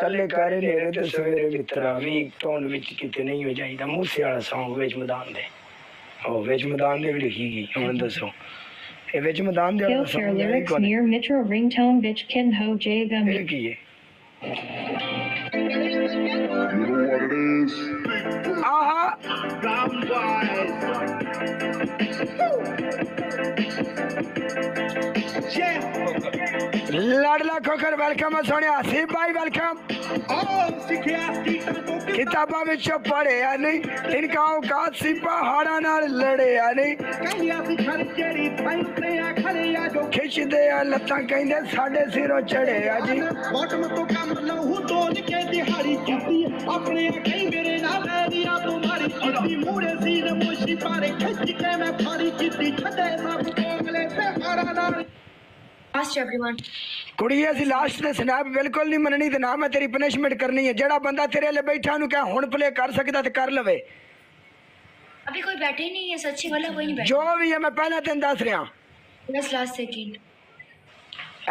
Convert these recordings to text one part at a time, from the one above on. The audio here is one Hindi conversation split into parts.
ਕੱਲੇ ਕਾਰੇ ਨੇਰੇ ਤੇ ਸਵੇਰੇ ਮਿੱਤਰਾ ਵੀ ਟੋਨ ਵਿੱਚ ਕਿਤੇ ਨਹੀਂ ਹੋ ਜਾਈਦਾ ਮੂਸੇ ਵਾਲਾ Song ਵਿੱਚ ਮੈਦਾਨ ਦੇ ਉਹ ਵਿੱਚ ਮੈਦਾਨ ਦੇ ਵੀ ਲਿਖੀ ਗਈ ਹੁਣ ਦੱਸੋ ਇਹ ਵਿੱਚ ਮੈਦਾਨ ਦੇ ਵਾਲਾ Filter Song ਹੈ lyrics ਕੋਣ near Mitro ringtone bitch kin ho jaga ਇਹ ਕੀ ਹੈ ਆਹਾ ਲਾਡਲਾ ਖੋਖਰ ਵੈਲਕਮ ਸੋਹਣਿਆ। ਸੀ ਭਾਈ ਵੈਲਕਮ ਕਿਤਾਬਾਂ ਵਿੱਚੋਂ ਪੜ੍ਹਿਆ ਨਹੀਂ ਇਨਕਾ ਔਕਾਤ ਸੀ ਪਹਾੜਾਂ ਨਾਲ ਲੜਿਆ ਨਹੀਂ। ਖਿੱਚਦੇ ਆ ਲੱਤਾਂ ਕਹਿੰਦੇ ਸਾਡੇ ਸਿਰੋਂ ਚੜਿਆ ਜੀ। ਬਾਟਮ ਤੋਂ ਕੰਮ ਲਹੂ ਤੋਲ ਕੇ ਦਿਹਾੜੀ ਕੀਤੀ। ਆਪਣੇ ਅੱਖੀਂ ਮੇਰੇ ਨਾਲ ਮੇਰੀਆਂ ਤੂੰ ਮਾਰੀ ਕੀਤੀ। ਮੂਰੇ ਸੀ ਨੇ ਮੁਸ਼ੀ ਪਾਰੇ ਖਿੱਚ ਕੇ ਮੈਂ ਫਾੜੀ ਕੀਤੀ। ਛੱਡੇ ਸਭ ਕੋਗਲੇ ਤੇ ਮਾਰਾ ਨਾਲ Asked everyone. ਕੁੜੀ ਅਸੀਂ ਲਾਸਟ ਤੇ ਸਨੈਪ ਬਿਲਕੁਲ ਨਹੀਂ ਮੰਨਣੀ ਤੇ ਨਾ ਮੈਂ ਤੇਰੀ ਪਨਿਸ਼ਮੈਂਟ ਕਰਨੀ ਹੈ ਜਿਹੜਾ ਬੰਦਾ ਤੇਰੇ ਲਈ ਬੈਠਾ ਨੂੰ ਕਹ ਹੁਣ ਪਲੇ ਕਰ ਸਕਦਾ ਤੇ ਕਰ ਲਵੇ अभी कोई बैठे ही नहीं है सच्ची वाला कोई नहीं बैठा ਜੋ ਵੀ ਹੈ ਮੈਂ ਪਹਿਲਾਂ ਤੈਨੂੰ ਦੱਸ ਰਿਹਾ बस लास्ट सेकंड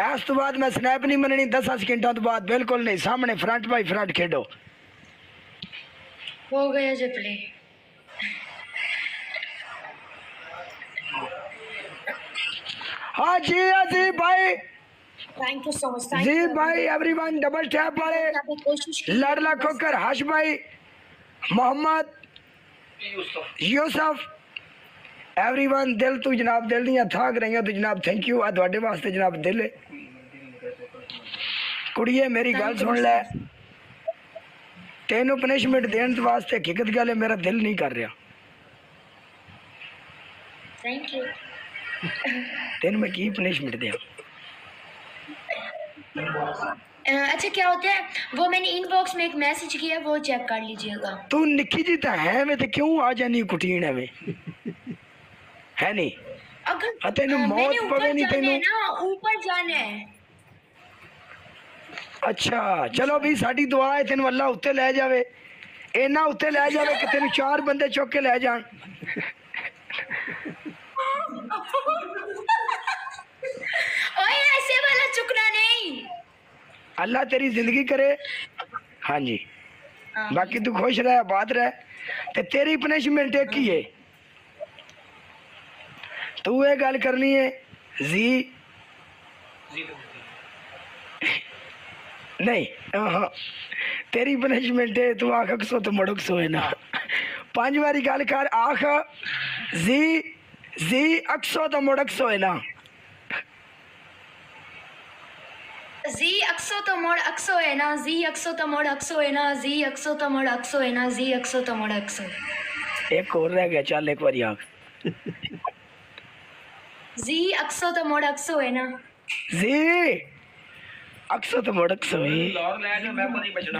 ਇਸ ਤੋਂ ਬਾਅਦ ਮੈਂ ਸਨੈਪ ਨਹੀਂ ਮੰਨਣੀ 10 ਸਕਿੰਟਾਂ ਤੋਂ ਬਾਅਦ ਬਿਲਕੁਲ ਨਹੀਂ ਸਾਹਮਣੇ ਫਰੰਟ ਬਾਈ ਫਰੰਟ ਖੇਡੋ हो गया जो प्ले हाँ जी हाँ जी भाई थैंक यू सो मच जी भाई एवरीवन डबल टैप वाले कोशिश की लाडला खोकर हश भाई मोहम्मद यूसफ एवरीवन दिल तू जनाब दिल ਦੀਆਂ ਥਾਕ ਰਹੀਆਂ ਤੂੰ ਜਨਾਬ ਥੈਂਕ ਯੂ ਆ ਤੁਹਾਡੇ ਵਾਸਤੇ ਜਨਾਬ ਦਿਲ ਹੈ ਕੁੜੀਏ ਮੇਰੀ ਗੱਲ ਸੁਣ ਲੈ ਤੈਨੂੰ ਪਨਿਸ਼ਮੈਂਟ ਦੇਣ ਦੇ ਵਾਸਤੇ ਹਕੀਕਤ ਗੱਲ ਹੈ ਮੇਰਾ ਦਿਲ ਨਹੀਂ ਕਰ ਰਿਹਾ थैंक यू तेन में की पनिशमेंट दिया अच्छा क्या होता है? वो मैंने इनबॉक्स में एक मैसेज किया वो चेक कर लीजिएगा। तू निकी जी तो है मैं तो क्यों आ जानी कुटीन है मैं है नहीं? अगर हाँ, तेन मौत पवे नहीं तेन। ऊपर जाने है। अच्छा चलो भी साड़ी दुआ है तेन अल्लाह उत्ते ले जावे। इना उत्ते ले जावे कि तेन चार बंदे चुक के ले जान। अल्लाह तेरी ज़िंदगी करे। हाँ जी। हाँ। बाकी तू खुश रह बात रह। ते तेरी पनिशमेंट एक ही है। तू ये गल करनी है जी। नहीं हाँ। तेरी पनिशमेंट है तू आख कसो तो मड़ो कसो है ना। पाँच बारी गल कर आख। जी जी अक्सो तो मुड़क्सो है ना। जी अक्सो तो मोड़ अक्सो है ना? जी अक्सो तो मोड़ अक्सो है ना? जी अक्सो तो मोड़ अक्सो है ना? जी अक्सो तो मोड़ अक्सो एक और रह गया चल एक बार यहाँ। जी अक्सो तो मोड़ अक्सो है ना? जी अक्सो तो मोड़ अक्सो है। और ले मैं को बचना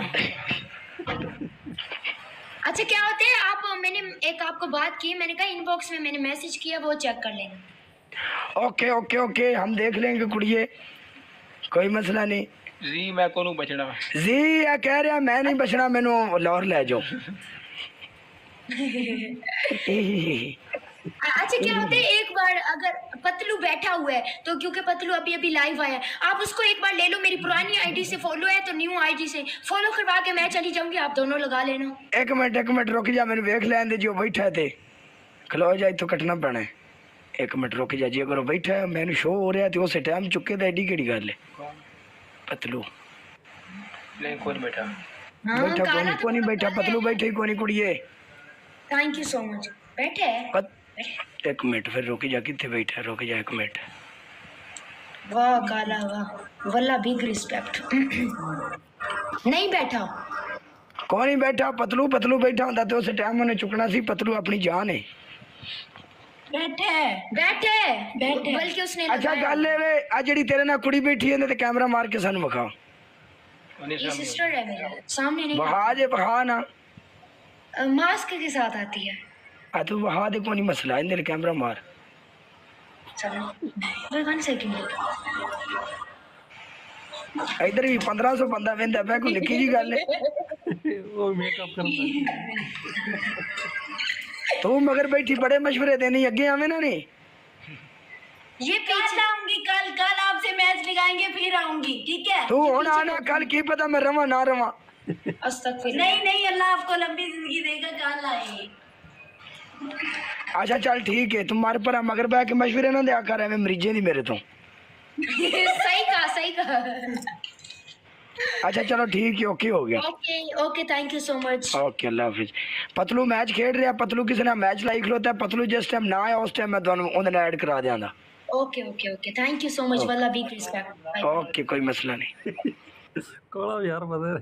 अच्छा क्या होते हैं? आप मैंने एक आपको बात की मैंने कहा इनबॉक्स में मैंने मैसेज किया वो चेक कर लेंगे ओके ओके ओके हम देख लेंगे कुड़िये कोई मसला नहीं ਜੀ ਮੈਂ ਕੋਨੂੰ ਬਚਣਾ ਵਾ जी ये कह रहा मैं नहीं बचना मैनू लाहौर ले जाओ अ- अच्छा क्या होता है एक बार अगर पतलू बैठा हुआ है तो क्योंकि पतलू अभी अभी लाइव आया है आप उसको एक बार ले लो मेरी पुरानी आईडी से फॉलो है तो न्यू आईडी से फॉलो करवा के मैं चली जाऊंगी आप दोनों लगा लेना एक मिनट एक मिनट रुक जा मैंने वेख लें दे जो बैठा है ते खलो जा इतो कटना पैना है एक मिनट रुक जा जी अगर वो बैठा है मैंने शो हो रहा है तो उस टाइम चुके तो एडी केड़ी गल है पतलू ਨਹੀਂ ਕੋਈ ਨਹੀਂ ਬੈਠਾ हाँ बैठा काला कोनी तो कोनी मुझे बैठा पता पतलू है। बैठे ही कोनी कुड़िए थैंक यू सो मच बैठे हैं पत... एक मिनट फिर रुक जा कितने बैठा है? रुक जा एक मिनट वाह काला वाह वल्ला बिग रिस्पेक्ट नहीं बैठा कौन ही बैठा पतलू पतलू बैठा होता तो उस टाइम उन्हें चुकना सी पतलू अपनी जान है बैठे बैठे बैठे बल्कि उसने ਅੱਛਾ लगाया। ਗੱਲ ਇਹ ਵੇ ਆ ਜਿਹੜੀ ਤੇਰੇ ਨਾਲ ਕੁੜੀ ਬੈਠੀ ਹੈ ਤੇ ਕੈਮਰਾ ਮਾਰ ਕੇ ਸਾਨੂੰ ਵਿਖਾ ਉਹਨੇ ये ਸਾਹਮਣੇ सिस्टर है मेरा सामने नहीं ਵਿਖਾ ਜੇ ਵਿਖਾ ਨਾ अ, मास्क के साथ आती है ਆ ਤੂੰ ਵਿਖਾ ਦੇ ਕੋਈ ਨਹੀਂ ਮਸਲਾ ਇਹਦੇ ਨਾਲ ਕੈਮਰਾ ਮਾਰ चलो वही वन सेकंड ਇਧਰ ਵੀ 1500 ਬੰਦਾ ਵੇਂਦਾ ਪਿਆ ਕੋਈ ਨਿੱਕੀ ਜੀ ਗੱਲ तू मगर बैठी बड़े मशवरे देने अगे आवे ना नहीं। ये कल कल आपसे मैच लगाएँगे फिर आऊँगी ठीक है? तू हो ना आना कल की पता मैं रवा ना रवा। नहीं नहीं अल्लाह आपको लंबी ज़िंदगी देगा कल आएँगे। अच्छा चल ठीक है तुम्हारे पर मगर बह के मशवरे ना दिया कर मरीजे नहीं मेरे तो। सही कहा सही कहा। ਅੱਛਾ ਚਲੋ ਠੀਕ ਹੈ ਓਕੇ ਹੋ ਗਿਆ okay okay thank you so much okay Allah Hafiz Patlu match ਖੇਡ ਰਿਹਾ ਪਤਲੂ ਕਿਸੇ ਨੇ ਮੈਚ ਲਾਈ ਖਲੋਤਾ ਹੈ, ਪਤਲੂ ਜਿਸ ਟਾਈਮ ਨਾ ਆਇਆ ਉਸ ਟਾਈਮ ਮੈਂ ਤੁਹਾਨੂੰ ਉਹਦੇ ਨਾਲ ਐਡ ਕਰਾ ਦਿਆਂਗਾ okay okay okay thank you so much वल्ला बिग रिस्पेक्ट ਓਕੇ ਕੋਈ ਮਸਲਾ ਨਹੀਂ कोड़ा यार बदल